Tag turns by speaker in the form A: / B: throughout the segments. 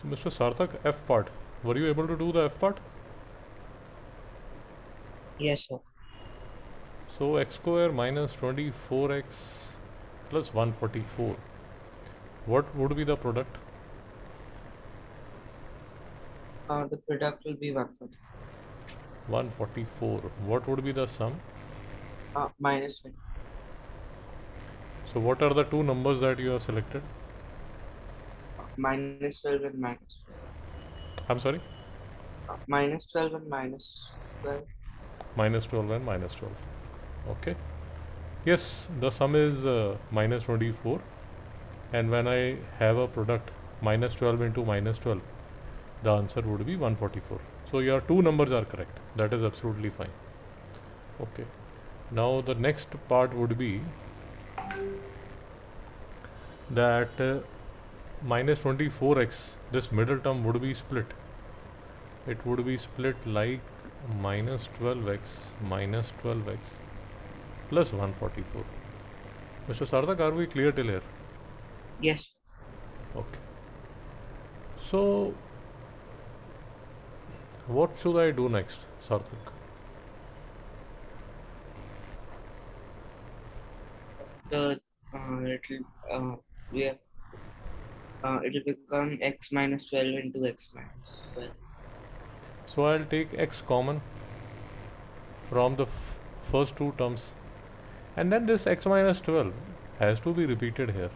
A: So Mr. Sarthak, F part. Were you able to do the F part?
B: Yes, sir.
A: So x square minus 24x plus 144. What would be the product?
B: Uh, the product will be 140.
A: 144. What would be the sum?
B: Uh, minus 20.
A: So what are the two numbers that you have selected?
B: Minus 12 and minus 12.
A: I'm sorry?
B: Minus 12 and minus 12.
A: Minus 12 and minus 12. Okay. Yes, the sum is uh, minus 24 and when I have a product minus 12 into minus 12 the answer would be 144. So your two numbers are correct. That is absolutely fine. Okay. Now the next part would be that uh, minus 24x this middle term would be split. It would be split like minus 12x minus 12x plus 144. Mr. Sarthak, are we clear till here?
B: Yes.
A: Okay. So, what should I do next, Sarthak?
B: The uh, it'll uh, we have uh, it'll become x minus 12 into x minus 12.
A: So I'll take x common from the f- first two terms and then this x minus 12 has to be repeated here.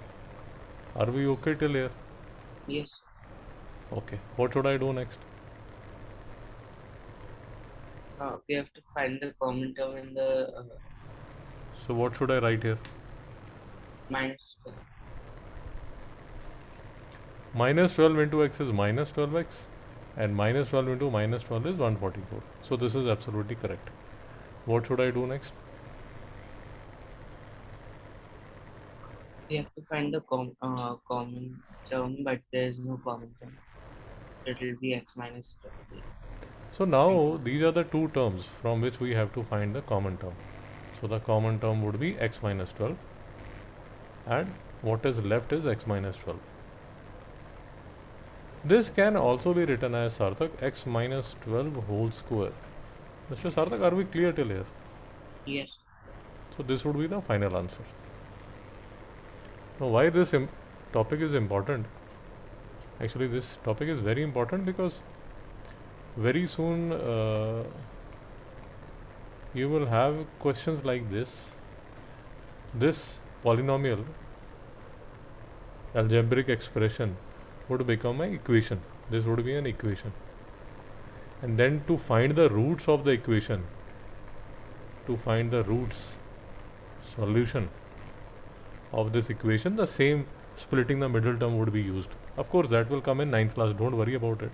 A: Are we okay till here?
B: Yes.
A: Okay. What should I do next?
B: Uh, we have to find the common term in the uh,
A: So what should I write here?
B: minus 12.
A: Minus 12 into x is minus 12x and minus 12 into minus 12 is 144. So this is absolutely correct. What should I do next?
B: We have to find the com uh, common term, but there is no common term. It will be x minus 12.
A: So now these are the two terms from which we have to find the common term. So the common term would be x minus 12 and what is left is x minus 12. This can also be written as Sarthak x minus 12 whole square. Mr. Sarthak, are we clear till here?
B: Yes.
A: So this would be the final answer. Now why this im- topic is important? Actually this topic is very important because very soon uh, you will have questions like this. This polynomial algebraic expression would become an equation. This would be an equation. And then to find the roots of the equation, to find the roots solution of this equation, the same splitting the middle term would be used. Of course, that will come in ninth class, don't worry about it.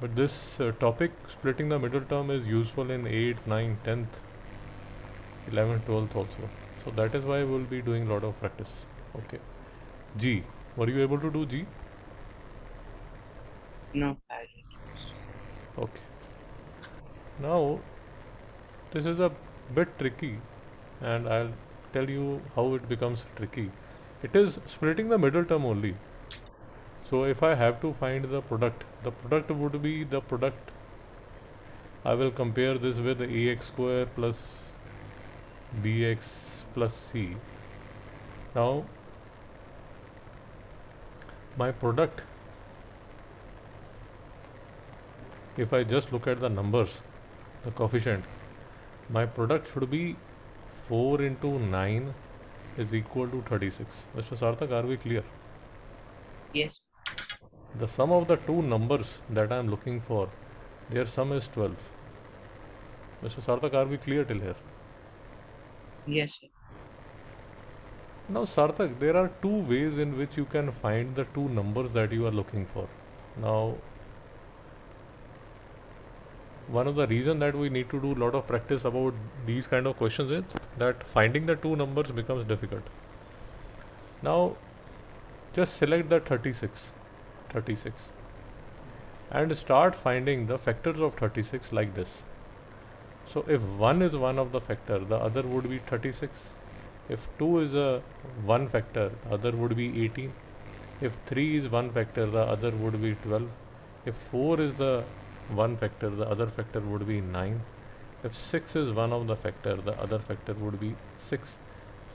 A: But this uh, topic, splitting the middle term, is useful in 8th, 9th, 10th, 11th, 12th also. So that is why we'll be doing a lot of practice. Okay. G. Were you able to do G?
B: No.
A: Okay. Now, this is a bit tricky, and I'll tell you how it becomes tricky. It is splitting the middle term only. So, if I have to find the product, the product would be the product. I will compare this with ax square plus bx plus c. Now, my product if I just look at the numbers, the coefficient, my product should be 4 into 9 is equal to 36. Mr. Sarthak, are we clear?
B: Yes.
A: The sum of the two numbers that I am looking for, their sum is 12. Mr. Sarthak, are we clear till here?
B: Yes. sir.
A: Now, Sarthak, there are two ways in which you can find the two numbers that you are looking for. Now, one of the reason that we need to do a lot of practice about these kind of questions is that finding the two numbers becomes difficult. Now, just select the 36, 36 and start finding the factors of 36 like this. So, if 1 is one of the factor, the other would be 36. If 2 is a one factor, the other would be 18. if 3 is one factor the other would be 12 if 4 is the one factor the other factor would be 9 if 6 is one of the factor the other factor would be 6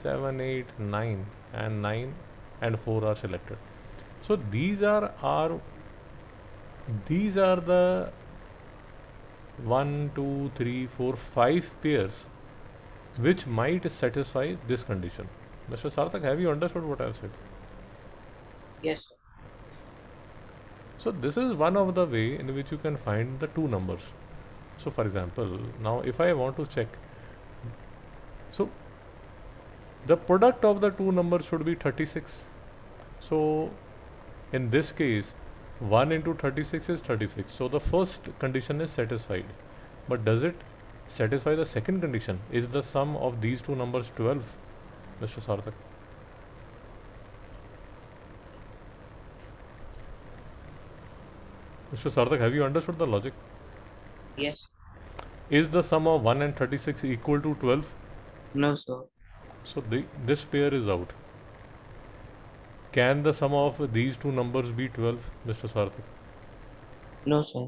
A: 7 8 9 and 9 and 4 are selected. So these are our these are the 1 2 3 4 5 pairs which might satisfy this condition. Mr sarthak have you understood what i've said?
B: Yes, sir.
A: So this is one of the way in which you can find the two numbers. So for example, now if I want to check, so the product of the two numbers should be 36. So in this case, 1 into 36 is 36. So the first condition is satisfied. But does it satisfy the second condition? Is the sum of these two numbers 12, Mr. Sarthak? Mr. Sarthak, have you understood the logic?
B: Yes.
A: Is the sum of 1 and 36 equal to 12?
B: No, sir.
A: So the, this pair is out. Can the sum of these two numbers be 12, Mr. Sarthak?
B: No, sir.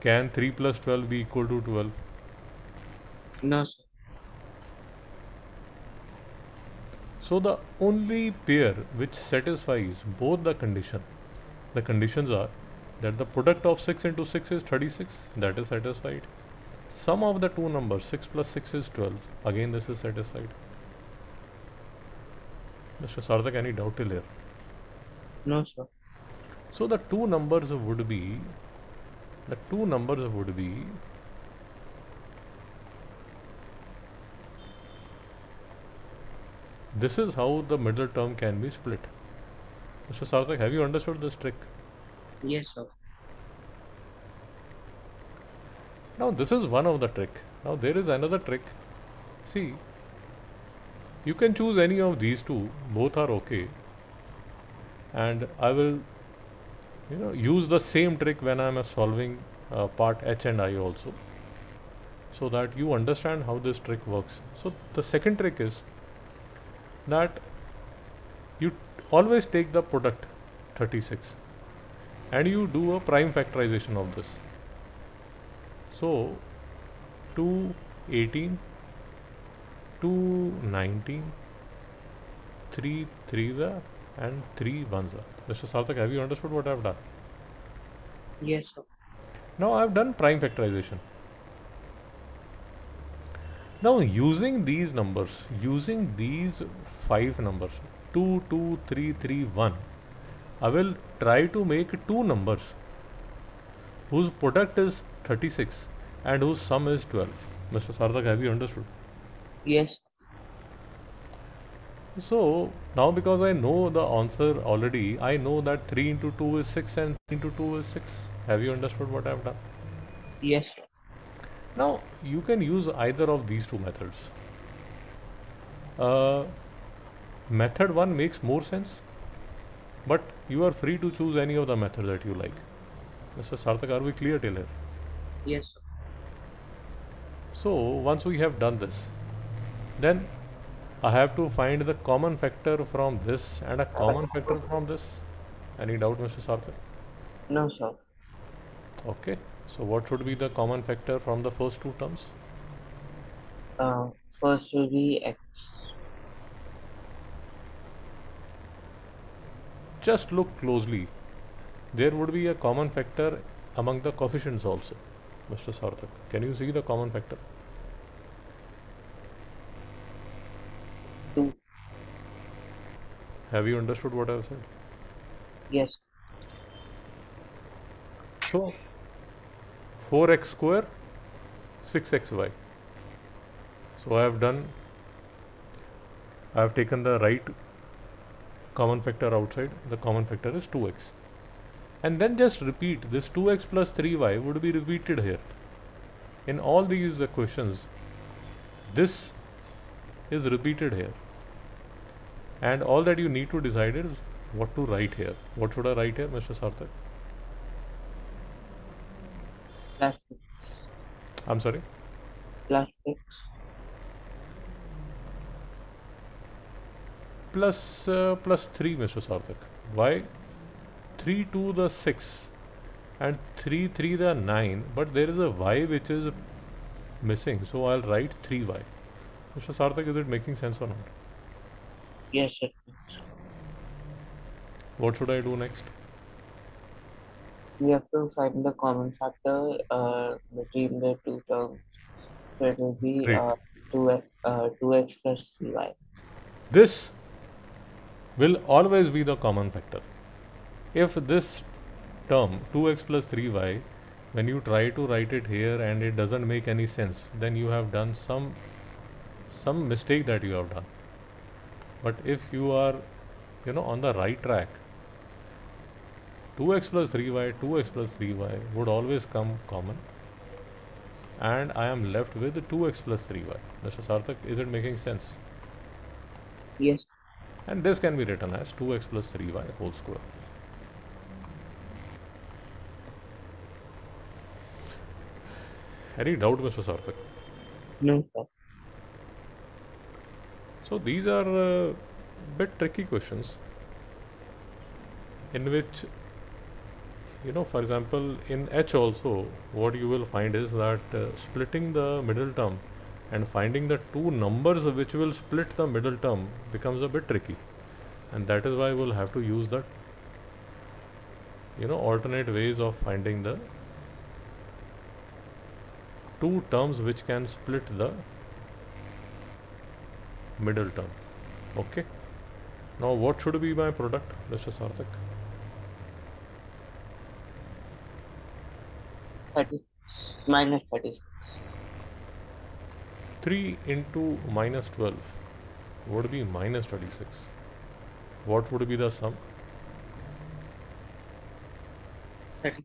A: Can 3 plus 12 be equal to 12?
B: No, sir.
A: So the only pair which satisfies both the condition, the conditions are that the product of 6 into 6 is 36, that is satisfied. Sum of the two numbers 6 plus 6 is 12, again this is satisfied. Mr. Sarthak, any doubt till here?
B: No, sir.
A: So the two numbers would be, the two numbers would be This is how the middle term can be split. Mr. Sarthak, have you understood this trick?
B: Yes, sir.
A: Now this is one of the trick. Now there is another trick. See, you can choose any of these two. Both are okay. And I will, you know, use the same trick when I am solving uh, part H and I also. So that you understand how this trick works. So the second trick is that you always take the product 36 and you do a prime factorization of this. So 2 18 2 19 3 3 the and 3 ones are. Mr. Sarthak, have you understood what I have done?
B: Yes, sir.
A: Now I have done prime factorization. Now using these numbers, using these five numbers 2, 2, 3, 3, 1, I will try to make two numbers whose product is 36 and whose sum is 12. Mr. Sarthak, have you understood?
B: Yes.
A: So now because I know the answer already, I know that 3 into 2 is 6 and 3 into 2 is 6. Have you understood what I have done?
B: Yes.
A: Now you can use either of these two methods. Uh, method 1 makes more sense, but you are free to choose any of the method that you like. Mr. Sarthak, are we clear till here?
B: Yes, sir.
A: So once we have done this, then I have to find the common factor from this and a common factor from this. Any doubt, Mr. Sarthak?
B: No, sir.
A: Okay. So what should be the common factor from the first two terms?
B: Uh, first will be x.
A: Just look closely. There would be a common factor among the coefficients also. Mr. Sarthak, can you see the common factor?
B: 2.
A: Have you understood what I have said?
B: Yes.
A: So 4x square 6xy. So I have done I have taken the right common factor outside the common factor is 2x and then just repeat this 2x plus 3y would be repeated here in all these equations this is repeated here and all that you need to decide is what to write here what should I write here Mr. Sarthak
B: Plus 6.
A: I'm sorry
B: Plus 6.
A: Plus uh, plus 3 Mr. Sarthak why 3 to the 6 and 3 3 the 9 but there is a y which is missing so I'll write 3y Mr. Sarthak is it making sense or not
B: Yes, sir.
A: what should I do next
B: We have to find the common factor uh, between the two terms. So it will be uh, 2x, uh, 2x plus 3y.
A: this will always be the common factor if this term 2x plus 3y when you try to write it here and it doesn't make any sense then you have done some some mistake that you have done but if you are you know on the right track 2x plus 3y 2x plus 3y would always come common and I am left with 2x plus 3y Mr. Sarthak is it making sense
B: Yes.
A: And this can be written as 2x plus 3y whole square. Any doubt, Mr. Sarthak?
B: No.
A: So these are uh, bit tricky questions in which you know for example in H also what you will find is that uh, splitting the middle term and finding the two numbers which will split the middle term becomes a bit tricky. And that is why we'll have to use the you know alternate ways of finding the two terms which can split the middle term. Okay? Now what should be my product mr sarthak?
B: 30 minus 36.
A: 3 into minus 12 would be minus 36 what would be the sum?
B: 30.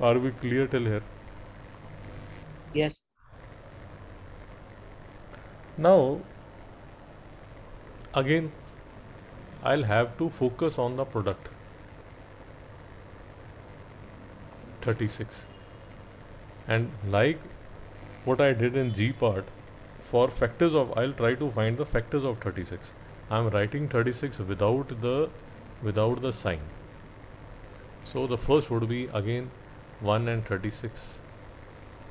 A: are we clear till here?
B: Yes.
A: now again I'll have to focus on the product. 36 and like what I did in G part for factors of I'll try to find the factors of 36 I'm writing 36 without the without the sign. So the first would be again 1 and 36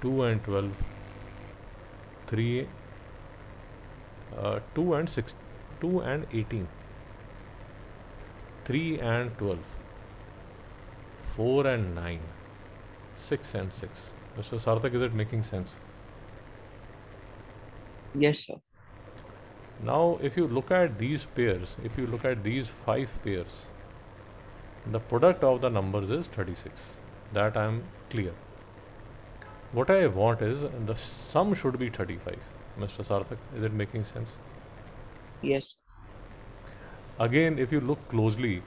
A: 2 and 12 3 uh, 2 and 6 2 and 18 3 and 12 4 and 9 6 and 6 Mr. Sarthak is it making sense
B: Yes, sir.
A: now if you look at these pairs if you look at these five pairs the product of the numbers is 36 that I am clear what I want is the sum should be 35 Mr. Sarthak is it making sense
B: Yes.
A: again if you look closely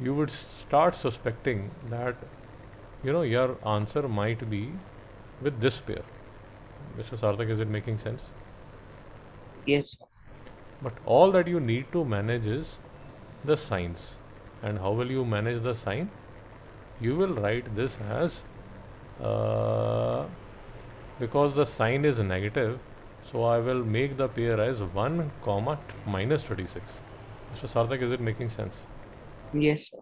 A: you would start suspecting that you know your answer might be with this pair mr sarthak is it making sense?
B: Yes,
A: but all that you need to manage is the signs. And how will you manage the sign? You will write this as uh, because the sign is negative so I will make the pair as 1 comma t- minus 36 Mr. Sarthak is it making sense?
B: Yes, sir.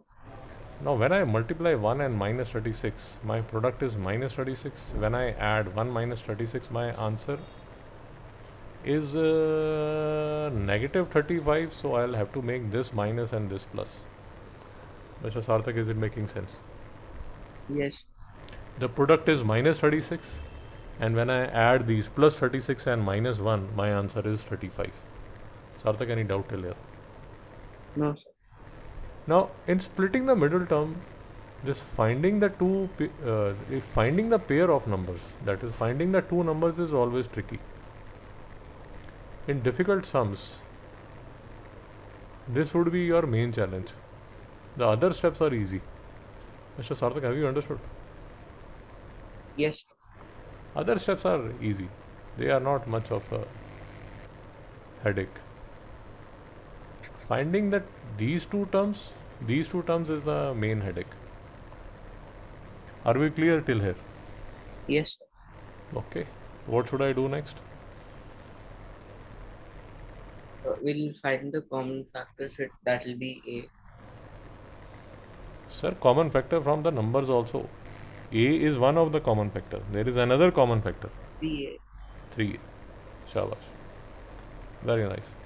A: Now when I multiply 1 and minus 36 my product is minus 36 when I add 1 minus 36 my answer is uh, negative 35 so I'll have to make this minus and this plus Mr. Sarthak is it making sense
B: Yes.
A: the product is minus 36 and when I add these plus 36 and minus 1 my answer is 35 Sarthak any doubt till here
B: No, sir.
A: Now in splitting the middle term just finding the two uh, finding the pair of numbers that is finding the two numbers is always tricky in difficult sums this would be your main challenge the other steps are easy Mr. Sarthak have you understood
B: Yes.
A: Other steps are easy. They are not much of a headache. Finding that these two terms, these two terms is the main headache. Are we clear till here?
B: Yes.
A: Okay. What should I do next?
B: Uh, we'll find the common factors. That will be a.
A: Sir, common factor from the numbers also. A is one of the common factor. There is another common factor.
B: Be a.
A: 3. Shabash. Very nice.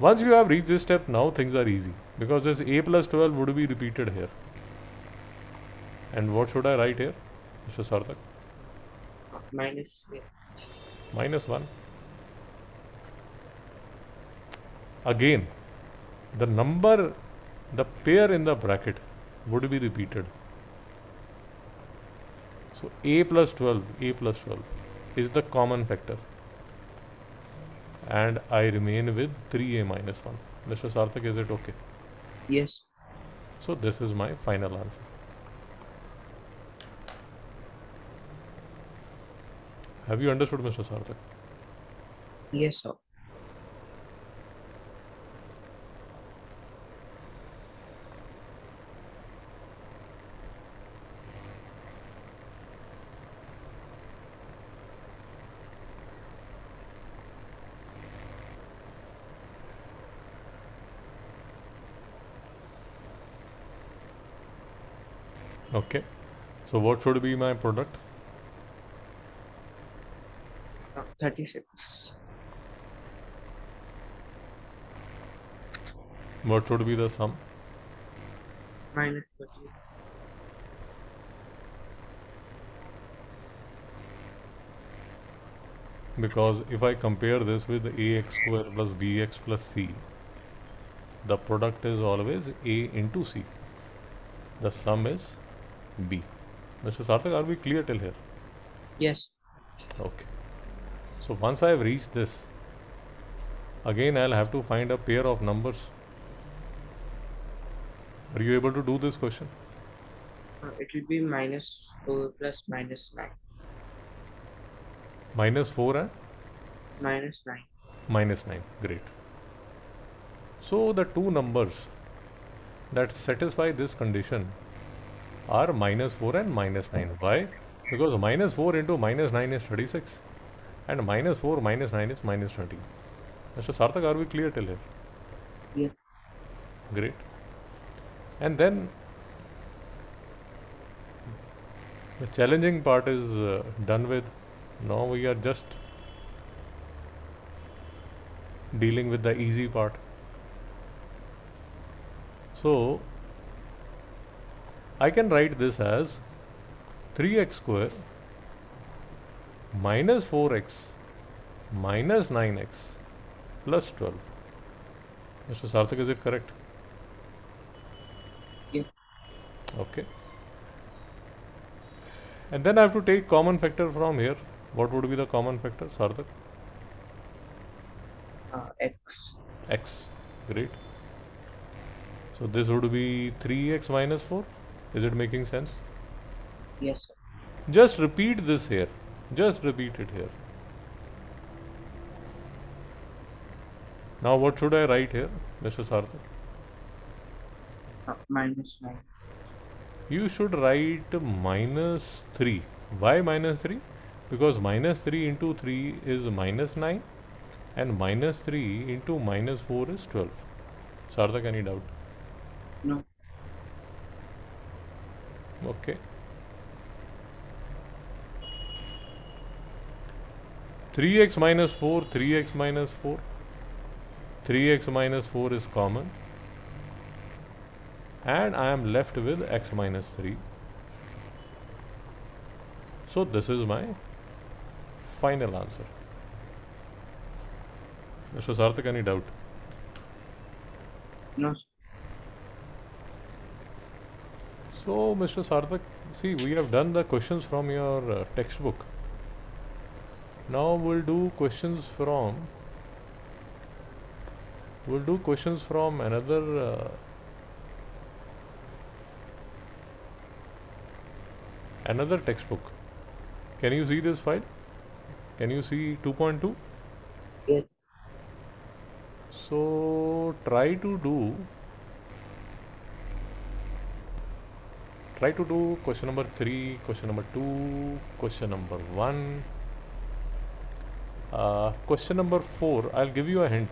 A: Once you have reached this step, now things are easy. Because this a plus 12 would be repeated here. And what should I write here, Mr. Sarthak?
B: minus a.
A: Minus 1. Again, the number, the pair in the bracket would be repeated. So a plus 12, a plus 12 is the common factor. And I remain with 3a minus 1. Mr. Sarthak, is it okay?
B: Yes.
A: So this is my final answer. Have you understood, Mr. Sarthak?
B: Yes, sir.
A: Okay. So what should be my product?
B: Uh, 36.
A: What should be the sum?
B: Minus 30.
A: Because if I compare this with ax square plus bx plus c, the product is always a into c. The sum is b. Mr. Sarthak, are we clear till here?
B: Yes.
A: Okay. So once I have reached this, again I'll have to find a pair of numbers. Are you able to do this question?
B: Uh, it will be minus 4 plus minus 9.
A: Minus 4 and
B: Minus 9.
A: minus 9. Great. So the two numbers that satisfy this condition are minus 4 and minus 9. Why? Because minus 4 into minus 9 is 36 and minus 4 minus 9 is minus 20. Mr. Sarthak, are we clear till here?
B: Yes.
A: Great. And then the challenging part is uh, done with. Now we are just dealing with the easy part. So I can write this as 3x square minus 4x minus 9x plus 12. Mr. Sarthak, is it correct?
B: Yeah.
A: Okay. And then I have to take common factor from here. What would be the common factor, Sarthak?
B: Uh, x.
A: x. Great. So this would be 3x minus 4. Is it making sense?
B: Yes, sir.
A: Just repeat this here. Just repeat it here. Now what should I write here, Mr. Sarthak?
B: Uh, minus 9.
A: You should write minus 3. Why minus 3? Because minus 3 into 3 is minus 9 and minus 3 into minus 4 is 12. Sarthak, any doubt?
B: No.
A: Okay. 3x minus 4, 3x minus 4. 3x minus 4 is common. And I am left with x minus 3. So this is my final answer. Mr. Sarthak, any doubt?
B: No. sir.
A: So, Mr. Sarthak, see, we have done the questions from your uh, textbook. Now we'll do questions from. We'll do questions from another. Uh, another textbook. Can you see this file? Can you see 2.2?
B: Yes.
A: So try to do try to do question number 3, question number 2, question number 1 Uh, question number 4, I'll give you a hint.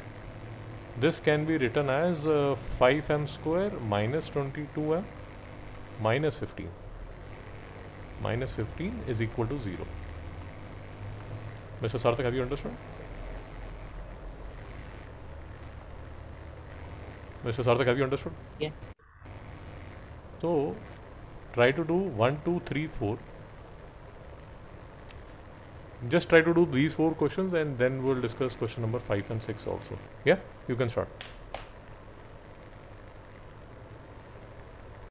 A: This can be written as uh, 5m square minus 22m minus 15. Minus 15 is equal to 0. Mr. Sarthak, have you understood? Mr. Sarthak, have you understood?
B: Yeah.
A: So, try to do 1, 2, 3, 4. Just try to do these four questions and then we'll discuss question number 5 and 6 also. Yeah, you can start.